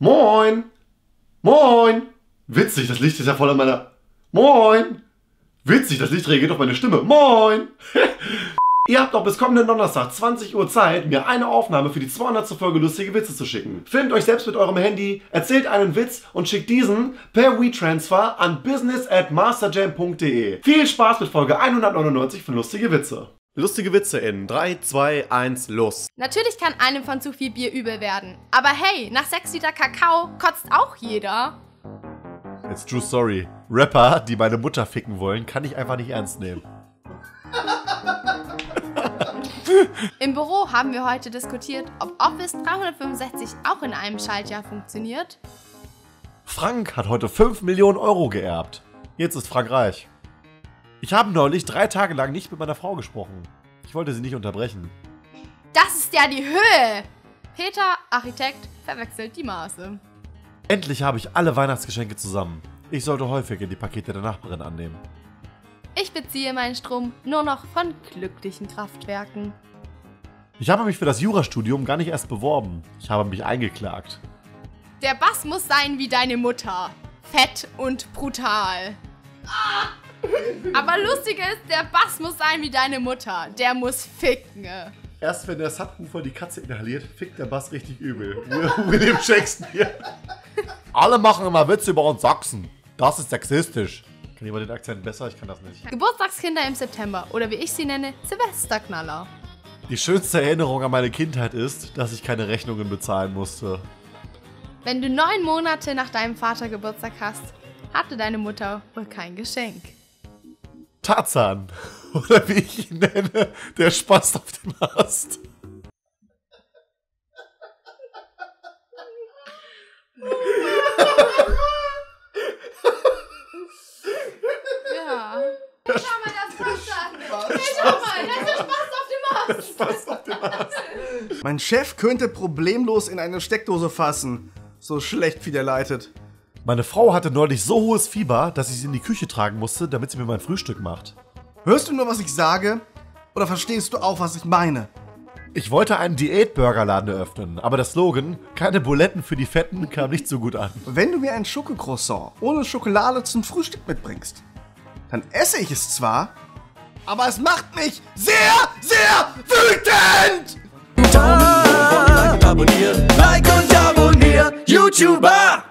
Moin! Moin! Witzig, das Licht ist ja voll an meiner. Moin! Witzig, das Licht reagiert auf meine Stimme. Moin! Ihr habt noch bis kommenden Donnerstag 20 Uhr Zeit, mir eine Aufnahme für die 200. Folge lustige Witze zu schicken. Filmt euch selbst mit eurem Handy, erzählt einen Witz und schickt diesen per WeTransfer an business at masterjam.de. Viel Spaß mit Folge 199 von Lustige Witze. Lustige Witze in 3, 2, 1, los. Natürlich kann einem von zu viel Bier übel werden. Aber hey, nach 6 Liter Kakao kotzt auch jeder. It's true story. Rapper, die meine Mutter ficken wollen, kann ich einfach nicht ernst nehmen. Im Büro haben wir heute diskutiert, ob Office 365 auch in einem Schaltjahr funktioniert. Frank hat heute 5 Millionen Euro geerbt. Jetzt ist Frank reich. Ich habe neulich drei Tage lang nicht mit meiner Frau gesprochen. Ich wollte sie nicht unterbrechen. Das ist ja die Höhe! Peter, Architekt, verwechselt die Maße. Endlich habe ich alle Weihnachtsgeschenke zusammen. Ich sollte häufiger die Pakete der Nachbarin annehmen. Ich beziehe meinen Strom nur noch von glücklichen Kraftwerken. Ich habe mich für das Jurastudium gar nicht erst beworben. Ich habe mich eingeklagt. Der Bass muss sein wie deine Mutter. Fett und brutal. Aber lustig ist, der Bass muss sein wie deine Mutter. Der muss ficken. Erst wenn der Subwoofer die Katze inhaliert, fickt der Bass richtig übel. William Shakespeare. Alle machen immer Witze über uns Sachsen. Das ist sexistisch. Kann jemand den Akzent besser? Ich kann das nicht. Geburtstagskinder im September oder wie ich sie nenne, Silvesterknaller. Die schönste Erinnerung an meine Kindheit ist, dass ich keine Rechnungen bezahlen musste. Wenn du neun Monate nach deinem Vater Geburtstag hast, hatte deine Mutter wohl kein Geschenk. Tarzan. Oder wie ich ihn nenne, der Spaß auf dem Ast. Ja. Schau mal, das passt an. Schau mal, das ist Spaß auf dem Ast. Spaß auf dem Ast. Mein Chef könnte problemlos in eine Steckdose fassen. So schlecht wie der leitet. Meine Frau hatte neulich so hohes Fieber, dass ich sie in die Küche tragen musste, damit sie mir mein Frühstück macht. Hörst du nur, was ich sage? Oder verstehst du auch, was ich meine? Ich wollte einen Diät-Burgerladen eröffnen, aber der Slogan, keine Buletten für die Fetten, kam nicht so gut an. Wenn du mir ein Schokocroissant ohne Schokolade zum Frühstück mitbringst, dann esse ich es zwar, aber es macht mich sehr, sehr wütend! Abonnier, like und abonnier, YouTuber!